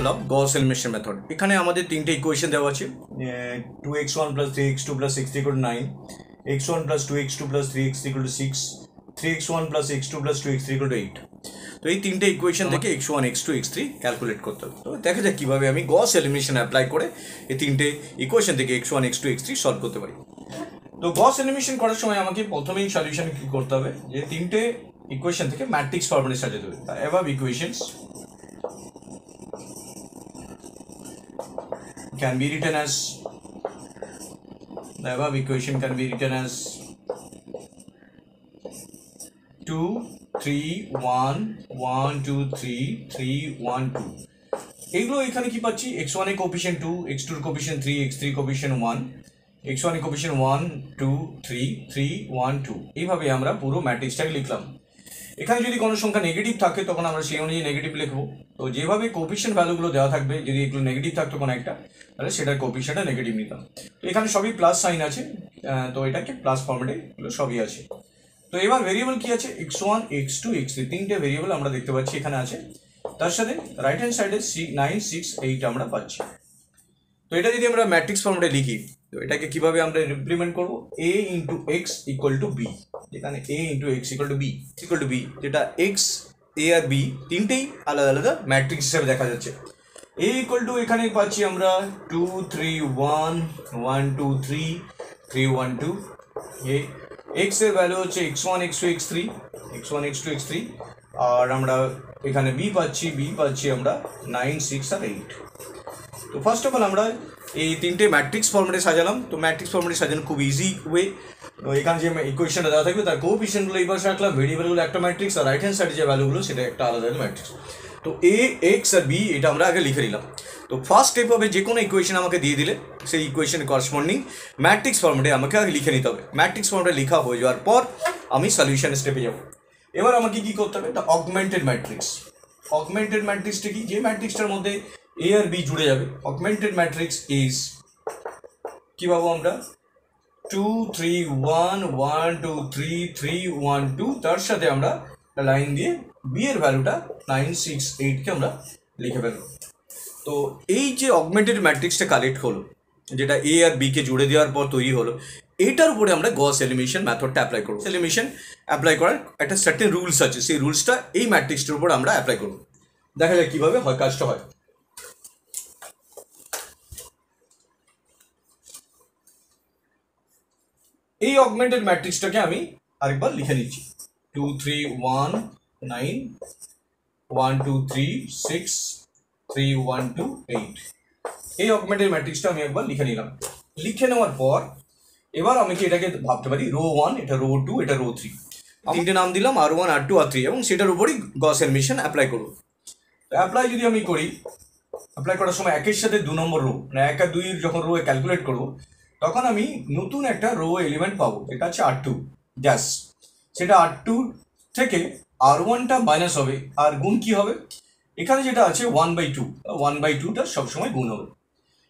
Example of Gauss elimination method এখানে আমাদের তিনটে ইকুয়েশন দেওয়া আছে। Two x one plus three x two plus six equal to nine x one plus two x two plus three x equal to six three x one plus x two plus two x three equal to eight তো এই তিনটে equation থেকে x one x two x three calculate করতে হবে। তো দেখা যাক কীভাবে আমি গস এলিমিনেশন অ্যাপ্লাই করে এই তিনটে ইকুয়েশন থেকে x one x two x three solve করতে পারি। তো গস এলিমিনেশন করার সময় আমাকে প্রথমেই সলিউশন কি করতে হবে? যে তিনটে ইকুয়েশন থেকে ম্যাট্রিক্স ফর্মুলে সাজাতে হবে। Above equations can be written as the above equation can be written as 2 3 1 1 2 3 3 1 2 এগুলো এখানে কি পাচ্ছি? এক্স ওয়ানে কোপিশন টু এক্স টুর coefficient three x three coefficient one x ওয়ানে coefficient one two three three one two এইভাবে আমরা পুরো ম্যাট্রিক্সটাকে লিখলাম। এখানে যদি কোনো সংখ্যা নেগেটিভ থাকে, তখন আমরা সেই অনুযায়ী নেগেটিভ লিখব। তো যেভাবে কোপিশন ভ্যালুগুলো দেওয়া থাকবে, যদি এগুলো নেগেটিভ থাকতো কোনো একটা, তাহলে সেটার কোপিশনটা নেগেটিভ নিতাম। তো এখানে সবই প্লাস সাইন আছে তো এটাকে প্লাস ফর্মেটে সবই আছে। তো এবার ভেরিয়েবল কি আছে? X one x two x three তিনটে ভেরিয়েবল আমরা দেখতে পাচ্ছি এখানে আছে। তার সাথে রাইট হ্যান্ড সাইডে সি নাইন সিক্স এইট আমরা পাচ্ছি। তো এটা যদি আমরা ম্যাট্রিক্স ফর্মেটে লিখি তো এটাকে কীভাবে আমরা ইমপ্লিমেন্ট করব? A into x equal to B যেখানে A into x equal to B equal to B যেটা এক্স এ আর বি তিনটেই আলাদা আলাদা ম্যাট্রিক্স হিসেবে দেখা যাচ্ছে। এ ইকুয়াল টু এখানে পাচ্ছি আমরা two three one one two three three one two A এক্সের ভ্যালু হচ্ছে x one x two x three x one x two x three আর আমরা এখানে বি পাচ্ছি বি পাচ্ছি আমরা নাইন সিক্স আর এইট তো ফার্স্ট অফ অল আমরা এই তিনটে ম্যাট্রিক্স ফর্মেটে সাজালাম। তো ম্যাট্রিক্স ফর্মেটে সাজানো খুব ইজি ওয়ে তো এখানে যে ইকুয়েশনটা দেওয়া থাকবে, তার কোপিশনগুলো এই পাশে রাখলাম ভেরিয়েবলগুলো একটা ম্যাট্রিক্স আর রাইট হ্যান্ড সাইডে যে ভ্যালুগুলো সেটা একটা আলাদা ম্যাট্রিক্স তো এ এক্স আর বি এটা আমরা আগে লিখে নিলাম। তো ফার্স্ট স্টেপ হবে যে কোনো ইকুয়েশন আমাকে দিয়ে দিলে, সেই ইকুয়েশন করসপন্ডিং ম্যাট্রিক্স ফর্মেটে আমাকে আগে লিখে নিতে হবে। ম্যাট্রিক্স ফর্মেটে লেখা হয়ে যাওয়ার পর আমি সলিউশন স্টেপে যাব। এবার আমাকে কি করতে হবে? এটা অগমেন্টেড ম্যাট্রিক্স অগমেন্টেড ম্যাট্রিক্সটা কি? যে ম্যাট্রিক্সটার মধ্যে এ আর বি জুড়ে যাবে। অগমেন্টেড ম্যাট্রিক্স ইজ কি পাবো আমরা? Two three one one two three three one two তার সাথে আমরা লাইন দিয়ে বি এর ভ্যালুটা নাইন সিক্স এইটকে আমরা লিখে ফেলব। তো এই যে অগমেন্টেড ম্যাট্রিক্সটা কালেক্ট হলো, যেটা এ আর বি কে জুড়ে দেওয়ার পর তৈরি হলো এইটার উপরে আমরা গস এলিমিনেশন মেথডটা অ্যাপ্লাই করব। এলিমিনেশন অ্যাপ্লাই করার একটা সার্টেন রুলস আছে, সেই রুলসটা এই ম্যাট্রিক্সটার উপর আমরা অ্যাপ্লাই করব। দেখা যায় কীভাবে হয়, কাজটা হয়। এই অগমেন্টেড ম্যাট্রিক্সটাকে আমি আরেকবার লিখে নিচ্ছি। Two three one nine one two three six three one two eight এই অগমেন্টেড ম্যাট্রিক্সটা আমি একবার লিখে নিলাম। লিখে নেওয়ার পর এবার আমি কি এটাকে ভাবতে পারি? রো ওয়ান এটা রো টু এটা রো থ্রি তিনটে নাম দিলাম R one R two R three এবং সেটার উপরই গস এডমিশন অ্যাপ্লাই করব। অ্যাপ্লাই যদি আমি করি অ্যাপ্লাই করার সময় একের সাথে দু নম্বর রো মানে এক আর দুই যখন রো ক্যালকুলেট করব তখন আমি নতুন একটা রো এলিমেন্ট পাবো যেটা আছে আর টু গ্যাস সেটা আর টু থেকে আর ওয়ানটা মাইনাস হবে, আর গুণ কি হবে? এখানে যেটা আছে one by two one by টুটা সবসময় গুণ হবে।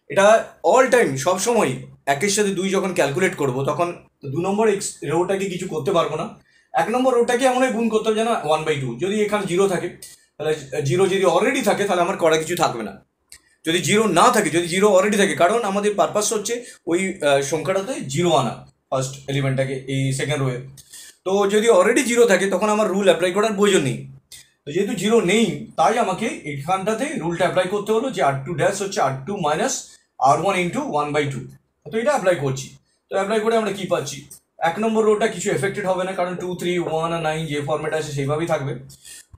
এটা অল টাইম সবসময় একের সাথে দুই যখন ক্যালকুলেট করব, তখন দু নম্বর এক্স রোটাকে কিছু করতে পারব না। এক নম্বর রোটাকে এমনই গুণ করতে হবে যেন ওয়ান বাই টু যদি এখানে জিরো থাকে, তাহলে জিরো যদি অলরেডি থাকে, তাহলে আমার করা কিছু থাকবে না। যদি জিরো না থাকে, যদি জিরো অলরেডি থাকে, কারণ আমাদের পারপাস হচ্ছে ওই সংখ্যাটাতে জিরো আনা ফার্স্ট এলিমেন্টটাকে এই সেকেন্ড রোয়ে তো যদি অলরেডি জিরো থাকে, তখন আমার রুল অ্যাপ্লাই করার প্রয়োজন নেই। তো যেহেতু জিরো নেই, তাই আমাকে এখানটাতে রুলটা অ্যাপ্লাই করতে হলো যে আর টু ড্যাশ হচ্ছে R two minus R one into one by two তো এটা অ্যাপ্লাই করছি। তো অ্যাপ্লাই করে আমরা কি পাচ্ছি? এক নম্বর রোটা কিছু এফেক্টেড হবে না, কারণ টু থ্রি ওয়ান আর নাইন যে ফর্মেট আছে, সেইভাবেই থাকবে।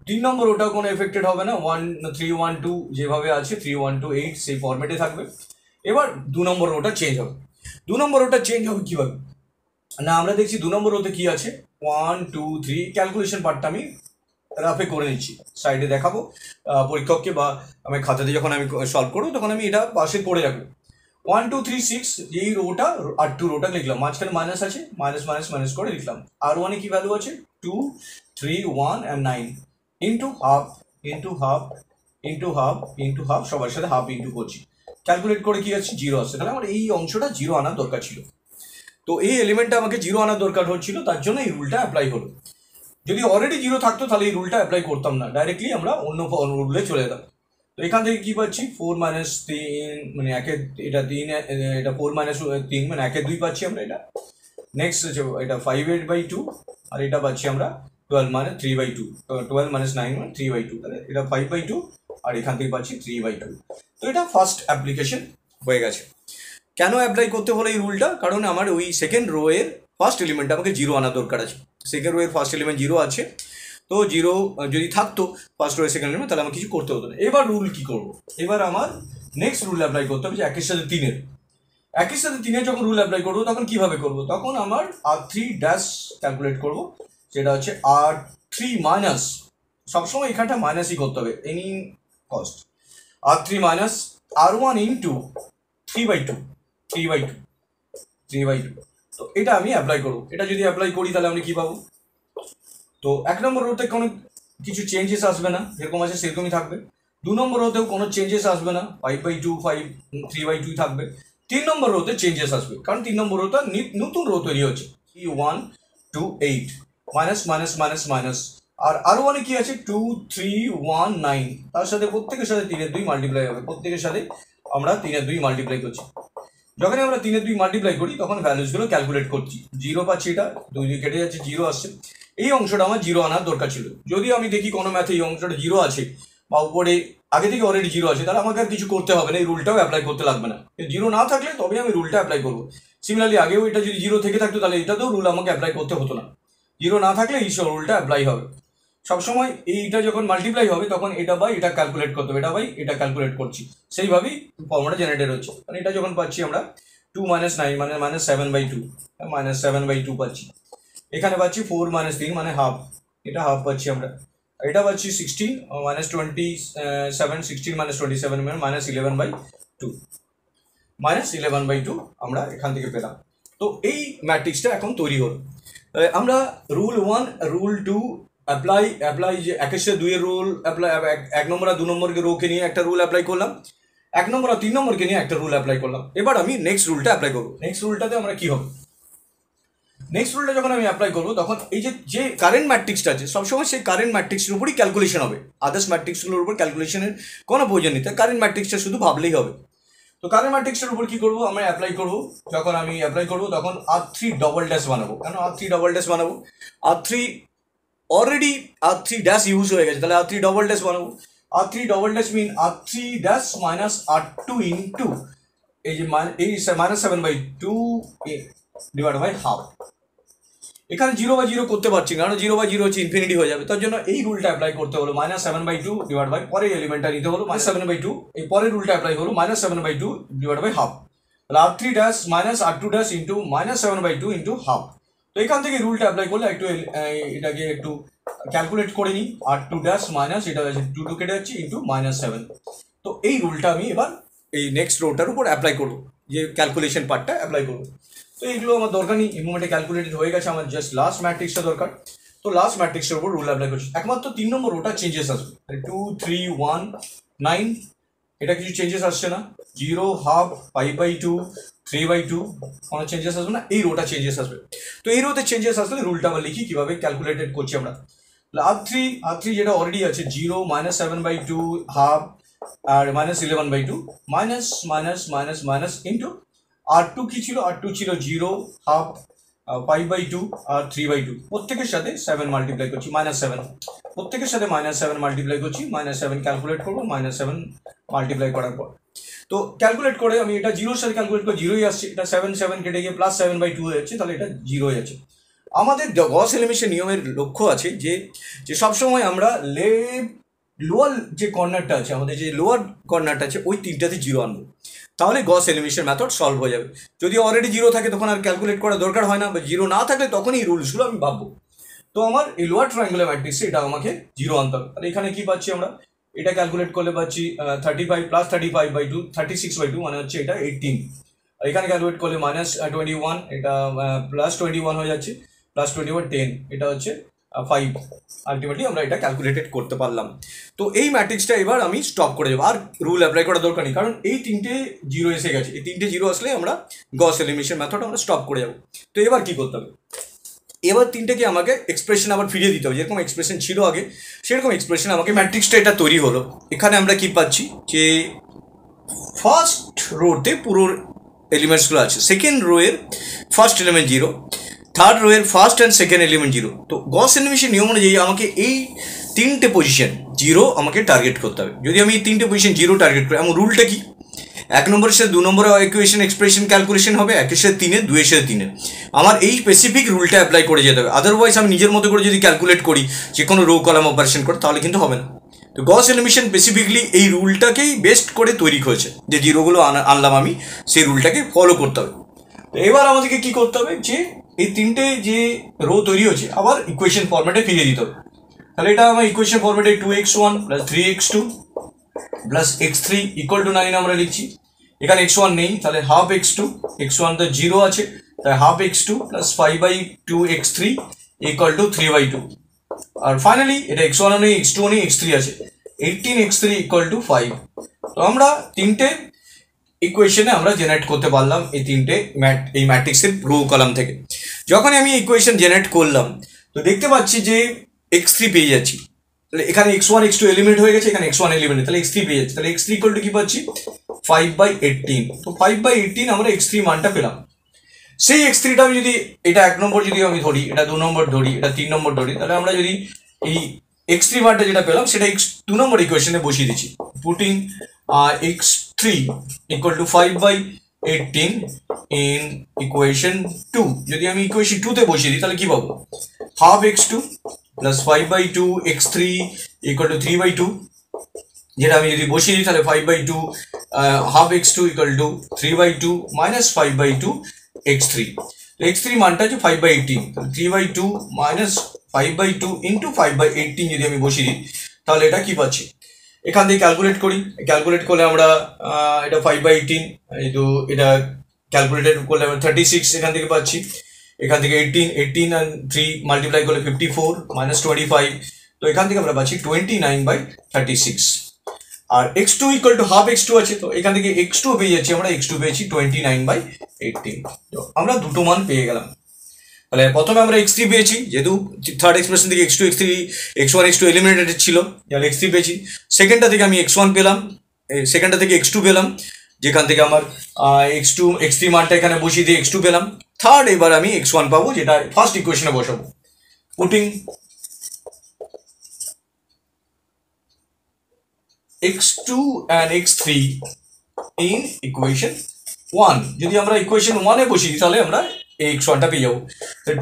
তিন নম্বর ওটা কোনো এফেক্টেড হবে না। ওয়ান থ্রি ওয়ান টু যেভাবে আছে থ্রি ওয়ান টু এইট সেই ফর্মেটে থাকবে। এবার দু নম্বর ওটা চেঞ্জ হবে। দু নম্বর ওটা চেঞ্জ হবে কীভাবে? না, আমরা দেখছি দু নম্বর ওতে কী আছে? ওয়ান টু থ্রি ক্যালকুলেশন পার্টটা আমি রাফে করে নিচ্ছি। সাইডে দেখাবো। পরীক্ষককে বা আমি খাতাতে যখন আমি সলভ করব, তখন আমি এটা পাশে করে রাখব। ওয়ান টু থ্রি সিক্স এই রোটা আর টু রোটা লিখলাম। মাঝখানে মাইনাস আছে মাইনাস মাইনাস মাইনাস করে লিখলাম। আর ওয়ানে কি ভ্যালু আছে? Two three one and nine into half into half into half into half সবার সাথে হাফ ইন্টু করছি। ক্যালকুলেট করে কি আছে? জিরো আসছে তাহলে আমার এই অংশটা জিরো আনার দরকার ছিল। তো এই এলিমেন্টটা আমাকে জিরো আনার দরকার হচ্ছিল, তার জন্য এই রুলটা অ্যাপ্লাই হলো। যদি অলরেডি জিরো থাকতো, তাহলে এই রুলটা অ্যাপ্লাই করতাম না। ডাইরেক্টলি আমরা অন্য রুলে চলে যেতাম তো এখান থেকে কি পাচ্ছি? ফোর মাইনাস তিন মানে একে এটা তিন, এটা ফোর মাইনাস তিন মানে একে দুই পাচ্ছি আমরা এটা। নেক্সট এটা ফাইভ এইট বাই টু আর এটা পাচ্ছি আমরা টুয়েলভ মানে three by two twelve minus nine মানে থ্রি বাই টু তাহলে এটা ফাইভ বাই টু আর এখান থেকে পাচ্ছি থ্রি বাই টু তো এটা ফার্স্ট অ্যাপ্লিকেশন হয়ে গেছে। কেন অ্যাপ্লাই করতে হলো এই রুলটা কারণ আমার ওই সেকেন্ড রো এর ফার্স্ট এলিমেন্ট আমাকে জিরো আনা দরকার আছে। সেকেন্ড রো এর ফার্স্ট এলিমেন্ট জিরো আছে। তো জিরো যদি থাকতো ফার্স্ট রো সেকেন্ড এলিমেন্ট তাহলে আমার কিছু করতে হতো না। এবার রুল কি করব? এবার আমার নেক্সট রুল অ্যাপ্লাই করতে হবে যে একের সাথে তিনের। একই সাথে তিনের যখন রুল অ্যাপ্লাই করব, তখন কীভাবে করব? তখন আমার আর থ্রি ড্যাশ ক্যালকুলেট করব। যেটা হচ্ছে আর থ্রি মাইনাস সবসময় এখানটা মাইনাসই করতে হবে any cost R three minus R one into three by two three by two three by two তো এটা আমি অ্যাপ্লাই করব। এটা যদি অ্যাপ্লাই করি তাহলে আমি কি পাবো? তো এক নম্বর রোতে কোনো কিছু চেঞ্জেস আসবে না, যেরকম আছে সেরকমই থাকবে। দু নম্বর রোতেও কোনো চেঞ্জেস আসবে না five by two five three by two থাকবে। তিন নম্বর রোতে চেঞ্জেস আসবে, কারণ তিন নম্বর রোটা নতুন রো তৈরি হচ্ছে three one two eight minus minus minus minus R আরও ওয়ানে কি আছে? টু থ্রি ওয়ান নাইন তার সাথে প্রত্যেকের সাথে তিনের দুই মাল্টিপ্লাই হবে। প্রত্যেকের সাথে আমরা তিনের দুই মাল্টিপ্লাই করছি। যখনই আমরা তিনের দুই মাল্টিপ্লাই করি, তখন ভ্যালুসগুলো ক্যালকুলেট করছি। জিরো পাচ্ছি এটা, দুই দুই কেটে যাচ্ছে জিরো আসছে। এই অংশটা আমার জিরো আনার দরকার ছিল। যদি আমি দেখি কোনো ম্যাথে এই অংশটা জিরো আছে, বা উপরে আগে থেকে অলরেডি জিরো আছে, তাহলে আমাকে আর কিছু করতে হবে না, এই রুলটাও অ্যাপ্লাই করতে লাগবে না। জিরো না থাকলে তবে আমি রুলটা অ্যাপ্লাই করব। সিমিলারলি আগেও এটা যদি জিরো থেকে থাকতো, তাহলে এটাতেও রুল আমাকে অ্যাপ্লাই করতে হতো না। জিরো না থাকলে এই রুলটা অ্যাপ্লাই হবে। সবসময় এইটা যখন মাল্টিপ্লাই হবে, তখন এটা বাই এটা ক্যালকুলেট করতে হবে। এটা বাই এটা ক্যালকুলেট করছি। সেইভাবেই ফর্মুলা জেনারেটেড হচ্ছে। মানে এটা যখন পাচ্ছি আমরা টু মাইনাস নাইন মানে minus seven by two minus seven by two পাচ্ছি। এখানে পাচ্ছি ফোর মাইনাস তিন মানে হাফ এটা হাফ পাচ্ছি আমরা। এটা পাচ্ছি sixteen minus twenty seven sixteen minus twenty seven minus eleven by two minus eleven by two আমরা এখান থেকে পেলাম। তো এই ম্যাট্রিক্সটা এখন তৈরি হলো। আমরা rule one rule two apply apply যে একের সাথে দুইয়ের রুল অ্যাপ্লাই এক নম্বর আর দু নম্বরকে রোকে নিয়ে একটা রুল অ্যাপ্লাই করলাম। এক নম্বর আর তিন নম্বরকে নিয়ে একটা রুল অ্যাপ্লাই করলাম। এবার আমি নেক্সট রুলটা অ্যাপ্লাই করব। নেক্সট রুলটাতে আমরা কী হবে? নেক্সট রুলটা যখন আমি অ্যাপ্লাই করব, তখন এই যে যে কারেন্ট ম্যাট্রিক্সটা আছে, সবসময় সেই কারেন্ট ম্যাট্রিক্সের উপরই ক্যালকুলেশন হবে। আদার্স ম্যাট্রিক্সগুলোর উপর ক্যালকুলেশনের কোনো প্রয়োজন নেই। তাই কারেন্ট ম্যাট্রিক্সটা শুধু ভাবলেই হবে। তো কারেন্ট ম্যাট্রিক্সের উপর কি করব? আমরা অ্যাপ্লাই করব। যখন আমি অ্যাপ্লাই করব, তখন আর থ্রি ডবল ড্যাশ বানাবো। কেন আর থ্রি ডবল ড্যাশ বানাবো? R three already R three dash use হয়ে গেছে। তাহলে আর থ্রি ডবল ড্যাশ বানাবো। R three double dash mean R three dash minus R two into এই যে এই minus seven by two divide by half এখানে zero বা zero করতে পারছি কারণ জিরো বা জিরো হচ্ছে ইনফিনিটি হয়ে যাবে। তার জন্য এই রুলটা অ্যাপ্লাই করতে হলো minus seven by two divide by পরের এলিমেন্টটা নিতে হলো মাইনাস সেভেন বাই টু এই পরের রুলটা অ্যাপ্লাই হলো minus seven by two divide by half তাহলে R three dash minus R two dash into minus seven by two into half তো এখান থেকে রুলটা অ্যাপ্লাই করলে একটু এটাকে একটু ক্যালকুলেট করে নিই। আর টু ড্যাশ মাইনাস এটা হচ্ছে টু টু কেটে যাচ্ছে ইন্টু মাইনাস সেভেন তো এই রুলটা আমি এবার এই নেক্সট রোটার উপর অ্যাপ্লাই করব, যে ক্যালকুলেশন পার্টটা অ্যাপ্লাই করব। তো এইগুলো আমার দরকার নেই এই মোমেন্টে ক্যালকুলেটেড হয়ে গেছে, আমার জাস্ট লাস্ট ম্যাট্রিক্সটা দরকার। তো লাস্ট ম্যাট্রিক্সের উপর রুল অ্যাপ্লাই করছি। একমাত্র তিন নম্বর ওটা চেঞ্জেস আসবে। টু থ্রি ওয়ান নাইন এটা কিছু চেঞ্জেস আসছে না। Zero half five by two three by two কোনো চেঞ্জেস আসবে না। এই রোটা চেঞ্জেস আসবে। তো এই রোতে চেঞ্জেস আসলে রুলটা আবার লিখি, কীভাবে ক্যালকুলেটেড করছি আমরা। আর থ্রি আর থ্রি যেটা অলরেডি আছে zero minus seven by two half R minus eleven by two minus minus minus minus into R two কি ছিল? আর টু ছিল zero half five by two R three by two প্রত্যেকের সাথে seven multiply করছি minus seven প্রত্যেকের সাথে minus seven multiply করছি minus seven calculate করব মাইনাস সেভেন মাল্টিপ্লাই করার পর। তো ক্যালকুলেট করে আমি এটা জিরোর সাথে ক্যালকুলেট করে জিরোই আসছে। এটা সেভেন সেভেন কেটে গিয়ে প্লাস সেভেন বাই টু হয়ে যাচ্ছে, তাহলে এটা জিরো হয়ে যাচ্ছে আমাদের গস এলিমিনেশন নিয়মের লক্ষ্য আছে যে যে সবসময় আমরা লেফট লোয়ার যে কর্নারটা আছে, আমাদের যে লোয়ার কর্নারটা আছে, ওই তিনটাতে জিরো আনব। তাহলে গস এলিমিনেশন মেথড সলভ হয়ে যাবে। যদি অলরেডি জিরো থাকে, তখন আর ক্যালকুলেট করার দরকার হয় না। বা জিরো না থাকলে, তখনই এই রুলসগুলো আমি ভাববো। তো আমার এই লোয়ার ট্রায়াঙ্গুলার ম্যাট্রিক্সে এটা আমাকে জিরো আনতে হবে। আর এখানে কি পাচ্ছি আমরা? এটা ক্যালকুলেট করলে পাচ্ছি thirty five plus thirty five by two thirty six by two মানে হচ্ছে এটা এইটিন আর এখানে ক্যালকুলেট করলে মাইনাস টোয়েন্টি ওয়ান এটা প্লাস টোয়েন্টি ওয়ান হয়ে যাচ্ছে প্লাস টোয়েন্টি ওয়ান টেন এটা হচ্ছে ফাইভ আলটিমেটলি আমরা এটা ক্যালকুলেটেড করতে পারলাম। তো এই ম্যাট্রিক্সটা এবার আমি স্টপ করে দেবো। আর রুল অ্যাপ্লাই করা দরকার নেই। কারণ এই তিনটে জিরো এসে গেছে। এই তিনটে জিরো আসলে আমরা গস এলিমিনেশন মেথড আমরা স্টপ করে যাব তো এবার কি করতে হবে? এবার তিনটেকে আমাকে এক্সপ্রেশন আবার ফিরিয়ে দিতে হবে। যেরকম এক্সপ্রেশন ছিল আগে, সেরকম এক্সপ্রেশন আমাকে ম্যাট্রিক্সটা এটা তৈরি হলো। এখানে আমরা কি পাচ্ছি? যে ফার্স্ট রোতে পুরো এলিমেন্টসগুলো আছে। সেকেন্ড রোয়ের first element zero third রোয়ের first and second element zero তো গস এলিমিনেশন নিয়ম অনুযায়ী আমাকে এই তিনটে পজিশন জিরো আমাকে টার্গেট করতে হবে। যদি আমি এই তিনটে পজিশন জিরো টার্গেট করি, আমার রুলটা কি? এক নম্বরের সাথে দু নম্বরে ইকুয়েশন এক্সপ্রেশন ক্যালকুলেশন হবে, একের সাথে তিনে, দুয়ের সাথে তিনে। আমার এই স্পেসিফিক রুলটা অ্যাপ্লাই করে যেতে হবে। আদারওয়াইজ আমি নিজের মতো করে যদি ক্যালকুলেট করি, যে কোনো রো কলাম অপারেশন করে, তাহলে কিন্তু হবে না। তো গস এলিমিশন স্পেসিফিকলি এই রুলটাকেই বেস্ট করে তৈরি হয়েছে যে জিরোগুলো আনলাম আমি, সেই রুলটাকে ফলো করতে হবে। তো এবার আমাদেরকে কি করতে হবে? যে এই তিনটে যে রো তৈরি হয়েছে, আবার ইকুয়েশন ফরম্যাটে ফিরিয়ে দিতে হবে। তাহলে এটা আমার ইকুয়েশন ফরম্যাটে two x one plus three x two plus x three equal to nine আমরা লিখছি। এখানে এক্স ওয়ান নেই, তাহলে half x two x one তো জিরো আছে, তাহলে half x two plus five by two x three equal to three by two R finally এটা x ওয়ানও নেই এক্স টু নেই এক্স থ্রি আছে। Eighteen x three equal to five তো আমরা তিনটে ইকুয়েশনে আমরা জেনারেট করতে পারলাম এই তিনটে ম্যাট এই ম্যাট্রিক্সের রো কলাম থেকে। যখনই আমি ইকুয়েশন জেনারেট করলাম, তো দেখতে পাচ্ছি যে এক্স থ্রি পেয়ে যাচ্ছি। তাহলে এখানে x one x two element হয়ে গেছে, এখানে এক্স ওয়ান এলিমেন্ট তাহলে এক্স থ্রি পেয়ে যাচ্ছে। তাহলে এক্স থ্রি ইকুয়াল টু কি পাচ্ছি? ফাইভ বাই এইটিন তো ফাইভ বাই এইটিন আমরা এক্স থ্রি মানটা পেলাম। সেই এক্স থ্রিটা আমি যদি, এটা এক নম্বর যদি আমি ধরি, এটা দু নম্বর ধরি, এটা তিন নম্বর ধরি, তাহলে আমরা যদি এই এক্স থ্রি মানটা যেটা পেলাম, সেটা এক্স দু নম্বর ইকুয়েশনে বসিয়ে দিচ্ছি। Putting x three equal to five by eighteen in equation two যদি আমি ইকুয়েশন টুতে বসিয়ে দিই, তাহলে কি পাবো? Half x two plus five by two x three equal to three by two যেটা আমি যদি বসিয়ে দিই, তাহলে five by two half x two equal to three by two minus five by two x three x three মানটা হচ্ছে five by eighteen three by two minus five by two into five by eighteen যদি আমি বসিয়ে দিই, তাহলে এটা কি পাচ্ছি? এখান থেকে ক্যালকুলেট করি। ক্যালকুলেট করলে আমরা এটা ফাইভ বাই এইটিন এই তো এটা ক্যালকুলেটেড করলে আমরা থার্টি সিক্স এখান থেকে পাচ্ছি। এখান থেকে eighteen eighteen and three multiply করলে fifty four minus twenty five তো এখান থেকে আমরা পাচ্ছি twenty nine by thirty six R x two equal to half x two আছে, তো এখান থেকে এক্স টু পেয়ে যাচ্ছি আমরা এক্স টু পেয়েছি টোয়েন্টি নাইন বাই এইটিন তো আমরা দুটো মান পেয়ে গেলাম। তাহলে প্রথমে আমরা এক্স থ্রি পেয়েছি, যেহেতু থার্ড এক্সপ্রেশন থেকে x two x three x one x two eliminated ছিল তাহলে এক্স থ্রি পেয়েছি। সেকেন্ডটা থেকে আমি এক্স ওয়ান পেলাম সেকেন্ডটা থেকে এক্স টু পেলাম, যেখান থেকে আমার এক্স টু এক্স থ্রি মানটা এখানে বসিয়ে দিয়ে এক্স টু পেলাম। থার্ড এবার আমি এক্স ওয়ান পাবো, যেটা ফার্স্ট ইকুয়েশনে বসাবো। Putting x2 and x3 in equation 1 যদি আমরা ইকুয়েশন 1 এ বসি, তাহলে আমরা এই x1 টা পেয়ে যাব।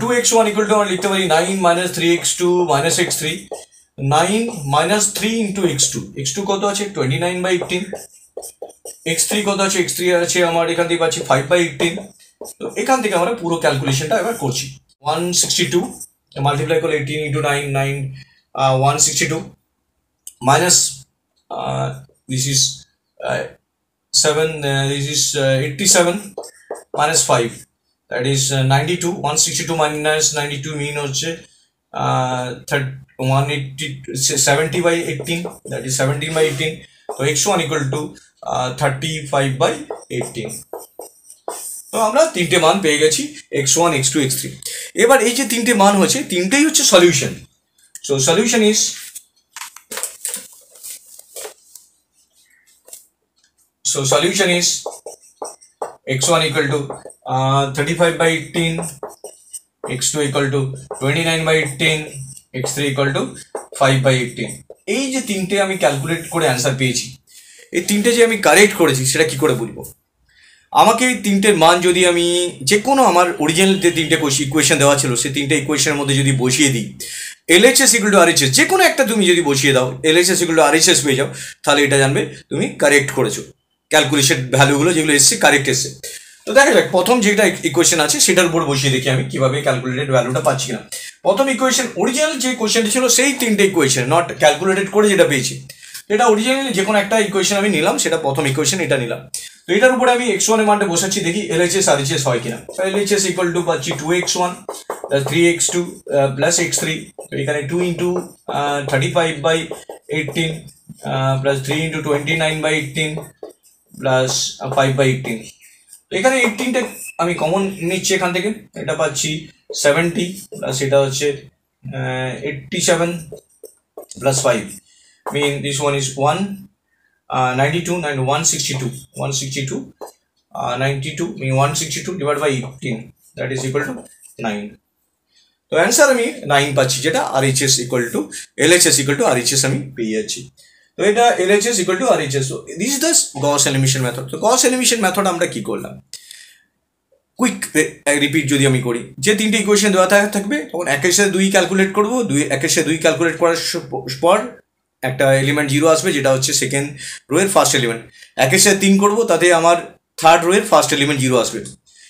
Two x one equal to আমরা লিখতে পারি nine minus three x two minus x three nine minus three into x two x two কত আছে? Twenty nine by eighteen x three কত আছে? এক্স থ্রি আছে আমার এখান থেকে পাচ্ছি ফাইভ বাই এইটিন তো এখান থেকে আমরা পুরো ক্যালকুলেশনটা এবার করছি। ওয়ান সিক্সটি টু মাল্টিপ্লাই করলে eighteen into nine nine one sixty two minus uh, this is uh, 7 uh, this is uh, 87 minus 5 that is uh, 92 162 minus 92 mean হচ্ছে uh, third, 180 70 by 18 that is 17 by 18 so x1 equal to uh, 35 by 18 তো আমরা তিনটে মান পেয়ে গেছি x one x two x three এবার এই যে তিনটে মান হচ্ছে তিনটেই হচ্ছে solution so solution is So solution is x1 equal to uh, 35 by 18, x2 equal to 29 by 18, x3 equal to 5 by 18. এই যে তিনটে আমি ক্যালকুলেট করে অ্যান্সার পেয়েছি এই তিনটে যে আমি কারেক্ট করেছি সেটা কি করে বলব আমাকে এই তিনটের মান যদি আমি যে কোনো আমার অরিজিনাল যে তিনটে ইকুয়েশন দেওয়া ছিল সেই তিনটে ইকুয়েশনের মধ্যে যদি বসিয়ে দিই এলএইচএস ইকুয়াল টু আরএইচএস যে কোনো একটা তুমি যদি বসিয়ে দাও এলএইচএস ইকুয়াল টু আরএইচএস পেয়ে যাও তাহলে এটা জানবে তুমি কারেক্ট করেছ ক্যালকুলেশন ভ্যালুগুলো যেগুলো এসছে কারেক্ট এসছে। তো দেখা যাক, প্রথম যেটা ইকুয়েশন আছে, সেটার উপর বসিয়ে দেখি আমি কীভাবে ক্যালকুলেটেড ভ্যালুটা পাচ্ছি না প্রথম ইকুয়েশন অরিজিনাল যে কোয়েশনটা ছিল, সেই তিনটে ইকুয়েশন নট ক্যালকুলেটেড করে যেটা পেয়েছি। এটা অরিজিনাল যে কোনো একটা ইকুয়েশন আমি নিলাম, সেটা প্রথম ইকুয়েশন এটা নিলাম। তো এটার উপরে আমি এক্স ওয়ানের মানটা বসাচ্ছি, দেখি এলএইচএস আর এইচএস হয় কিনা। এলএইচএস ইকুয়াল টু পাচ্ছি two x one three x two plus x three তো এখানে two into thirty five by eighteen plus three into twenty nine by eighteen plus five by eighteen তো এখানে এইটিনটা আমি common নিচ্ছি এখান থেকে। এটা পাচ্ছি সেভেন্টি প্লাস এটা হচ্ছে eighty seven plus five mean this one is 1 uh, 92 and 162 162 uh, 92 mean 162 divided by 18 that is equal to 9 তো অ্যান্সার আমি নাইন পাচ্ছি যেটা R H S equal to L H S equal to R H S আমি পেয়ে যাচ্ছি। তো এটা L H S equal to R H S this the Gauss elimination method তো গস এলিমিশন মেথড আমরা কি করলাম? কুইক রিপিট যদি আমি করি। যে তিনটে ইকুয়েশন দেওয়া থাক- থাকবে, তখন একের সাথে দুই ক্যালকুলেট করব। দুই, একের সাথে দুই ক্যালকুলেট করার পর একটা এলিমেন্ট জিরো আসবে, যেটা হচ্ছে সেকেন্ড রোয়ের ফার্স্ট এলিমেন্ট একের সাথে তিন করব, তাতে আমার থার্ড রোয়ের ফার্স্ট এলিমেন্ট জিরো আসবে।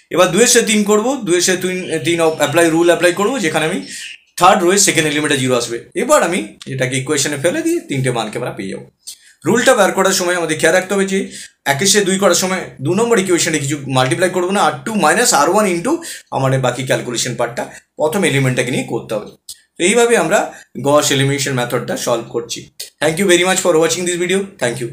এবার দুয়ের সাথে তিন করব দুয়ের সাথে তিন তিন অ্যাপ্লাই রুল অ্যাপ্লাই করব, যেখানে আমি থার্ড রোয়ের সেকেন্ড এলিমেন্টে জিরো আসবে। এবার আমি এটাকে ইকুয়েশনে ফেলে দিয়ে তিনটে মানকে আমরা পেয়ে যাব। রুলটা বের করার সময় আমাদের খেয়াল রাখতে হবে যে একের সে দুই করার সময় দু নম্বর ইকুয়েশনে কিছু মাল্টিপ্লাই করব না, R two minus R one into আমাদের বাকি ক্যালকুলেশন পার্টটা প্রথম এলিমেন্টটাকে নিয়ে করতে হবে। এইভাবে আমরা গস এলিমিনেশন মেথডটা সলভ করছি। Thank you very much for watching this video thank you